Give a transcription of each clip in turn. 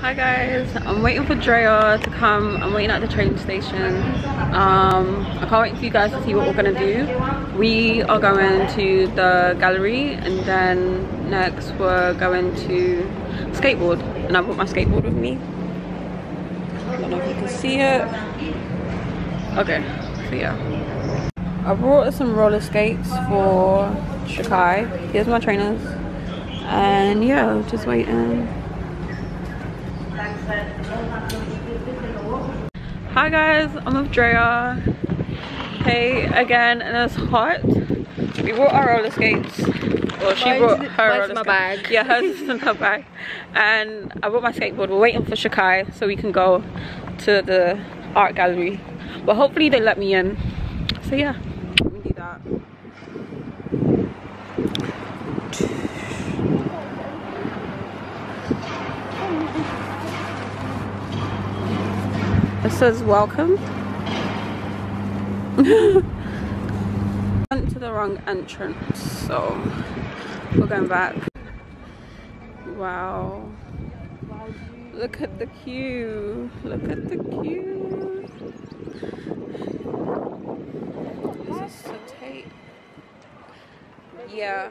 Hi guys, I'm waiting for Drea to come. I'm waiting at the train station. Um, I can't wait for you guys to see what we're gonna do. We are going to the gallery and then next we're going to skateboard. And I brought my skateboard with me. I don't know if you can see it. Okay, so yeah. I brought some roller skates for Shakai. Here's my trainers. And yeah, just waiting. Hi guys, I'm with Drea. Hey again, and it's hot. We brought our roller skates. Well, she Mine's- brought her roller my skates. bag. Yeah, hers is in her bag. And I brought my skateboard. We're waiting for Shakai so we can go to the art gallery. But hopefully they let me in. So yeah, we do that. It says welcome. Went to the wrong entrance, so we're going back. Wow. Look at the queue. Look at the queue. This is so tight. Yeah.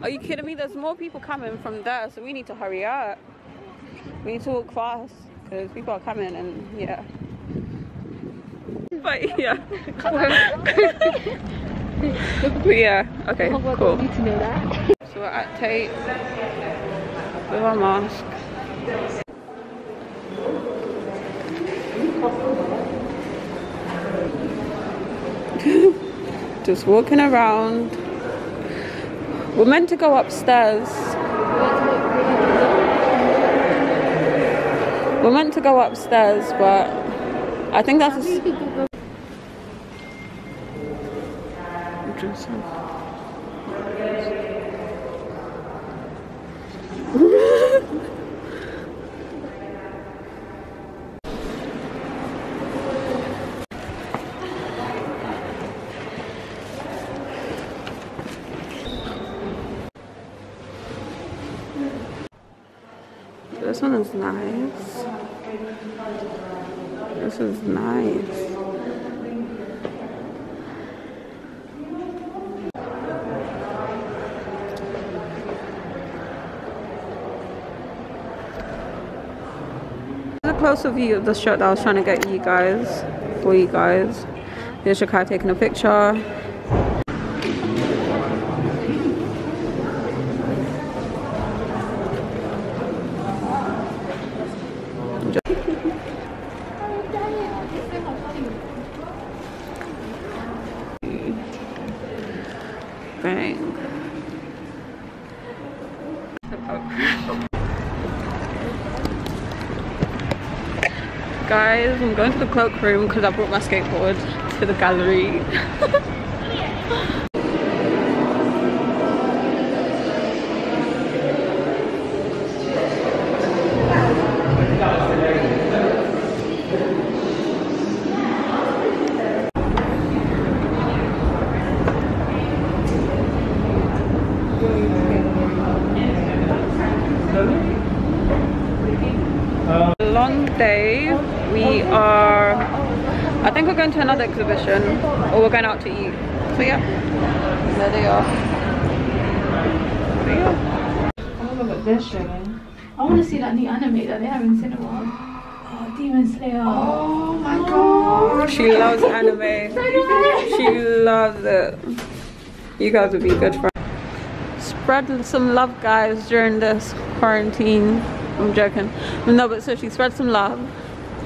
Are you kidding me? There's more people coming from there, so we need to hurry up. We need to walk fast because people are coming and yeah. But yeah. but yeah, okay, oh cool. need to know that. So we're at Tate with our mask. Just walking around. We're meant to go upstairs. We're meant to go upstairs, but I think that's a This one is nice. This is nice. A closer view of the shirt that I was trying to get you guys, for you guys. Here's Shakai taking a picture. Guys, I'm going to the cloakroom because I brought my skateboard to the gallery. long day. We are, I think we're going to another exhibition or we're going out to eat. So yeah, there they are. There are. I don't know what they're showing. I want to see that new anime that they have in cinema. Oh, Demon Slayer. Oh my god. She loves anime. She loves it. You guys would be good friends. Spread some love, guys, during this quarantine. I'm joking. No, but seriously, spread some love.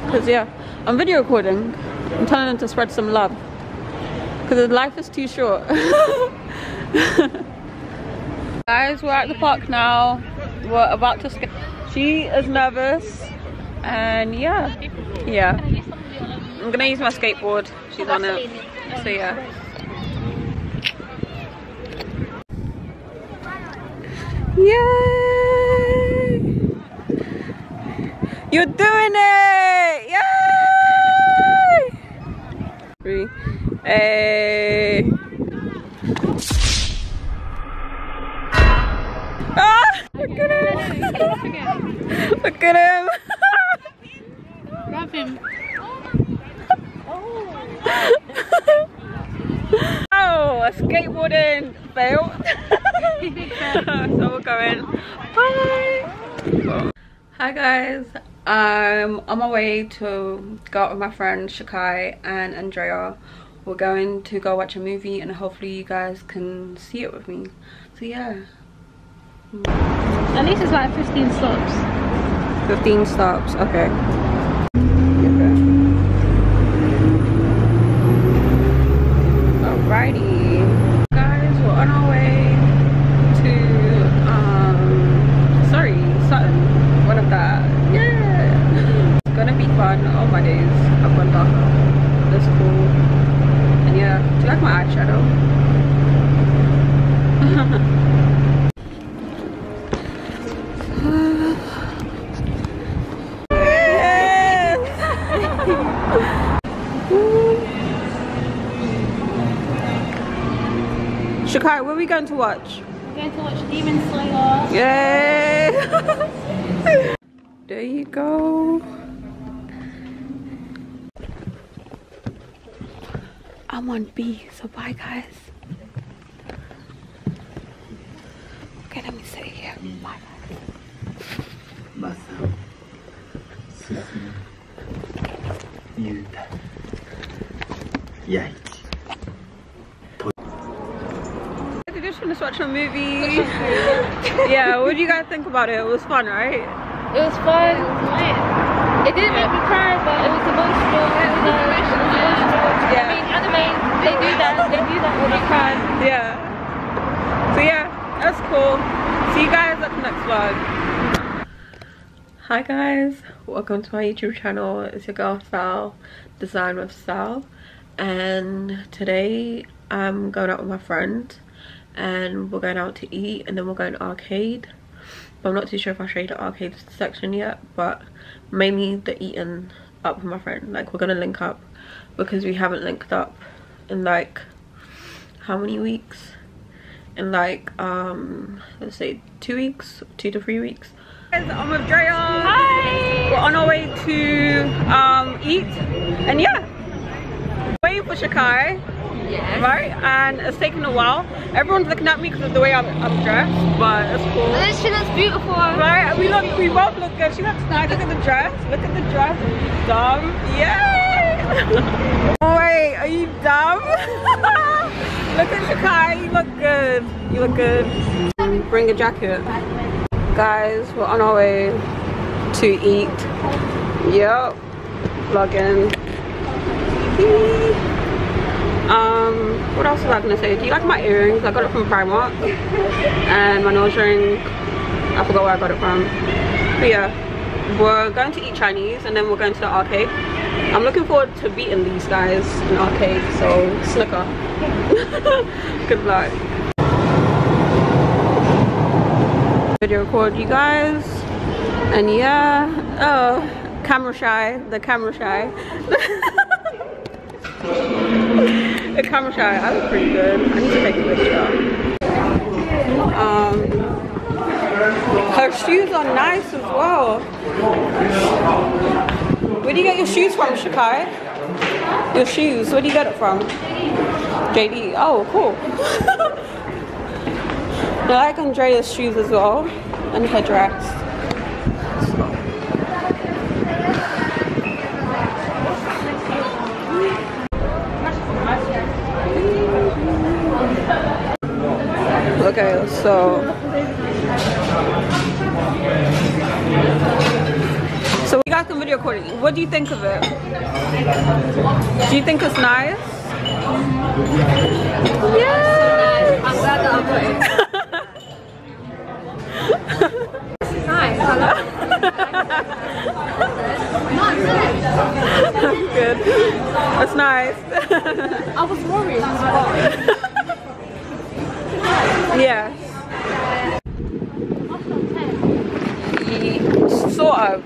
Because, yeah, I'm video recording. I'm telling them to spread some love. Because life is too short. guys, we're at the park now. We're about to skate. She is nervous. And, yeah. Yeah. I'm gonna use my skateboard. She's on it. So yeah. Yay! You're doing it! Yay! Three. Hey. Ah! Look at it! Look at him. Grab him. oh, a skateboarding fail. so we're going. Bye. Hi guys. I'm on my way to go out with my friends Shakai and Andrea. We're going to go watch a movie and hopefully you guys can see it with me. So yeah. At least it's like 15 stops. 15 stops, okay. going to watch? We're going to watch Demon Slayer. Yay! there you go. I'm on B, so bye guys. Okay, let me sit here. Bye guys. Yikes. Finished watching a movie. yeah, what do you guys think about it? It was fun, right? It was fun. It was. It didn't make me cry, but it was emotional. It was, emotional. Yeah. I mean, anime, they do that. They do that when they cry. Yeah. So yeah, that's cool. See you guys at the next vlog. Hi guys, welcome to my YouTube channel. It's your girl Sal, Design with Sal. And today I'm going out with my friend and we're going out to eat and then we're going to arcade. But I'm not too sure if I'll show you the arcade section yet, but mainly the eating up with my friend. Like we're gonna link up because we haven't linked up in like how many weeks? in like um let's say two weeks two to three weeks i'm with Drea Hi! we're on our way to um eat and yeah waiting for Shakai Yes. right? And it's taken a while. Everyone's looking at me because of the way I'm, I'm dressed but it's cool. She looks beautiful. right? We look we both look good. She looks nice. Look at the dress. Look at the dress. Dumb. Yay oh wait are you dumb? Look at Shakai. You look good. You look good. Bring a jacket. Guys we're on our way to eat. Yep log in um what else was i gonna say? Do you like my earrings? I got it from primark. And my nose ring i forgot where i got it from. But yeah we're going to eat chinese and then we're going to the arcade. I'm looking forward to beating these guys in arcade so snicker. Good luck. Video record you guys. And yeah oh camera shy the camera shy the camera shy i look pretty good. I need to take a picture. Um her shoes are nice as well. Where do you get your shoes from shakai? Your shoes where do you get it from? Jd oh cool. I like Andrea's shoes as well and her dress. Okay, so so we got the video recording. What do you think of it? Do you think it's nice? It. nice. Good. That's nice. I was worried. yeah. Ye- Sort of.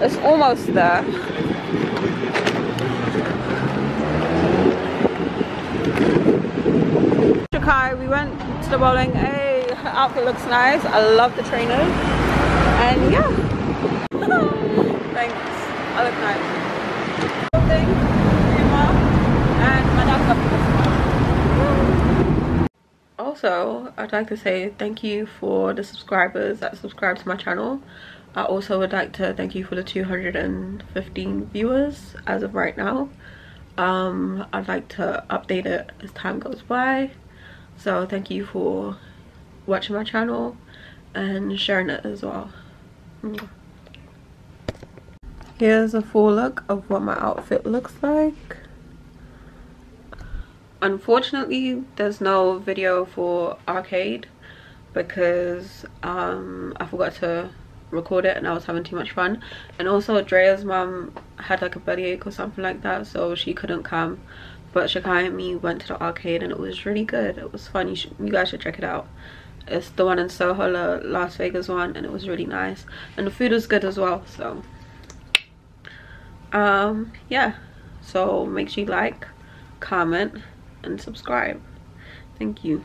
It's almost there. Shakai, we went to the bowling. Hey, her outfit looks nice. I love the trainers. And yeah. Thanks. I look nice. Also, I'd like to say thank you for the subscribers that subscribe to my channel. I also would like to thank you for the 215 viewers as of right now. Um, I'd like to update it as time goes by. So thank you for watching my channel and sharing it as well. Here's a full look of what my outfit looks like. Unfortunately, there's no video for arcade because um, I forgot to record it and I was having too much fun. And also Drea's mom had like a bellyache or something like that so she couldn't come. But Shakai and me went to the arcade and it was really good. It was fun. You, should, you guys should check it out. It's the one in Soho, the Las Vegas one and it was really nice. And the food was good as well so um yeah so make sure you like comment and subscribe thank you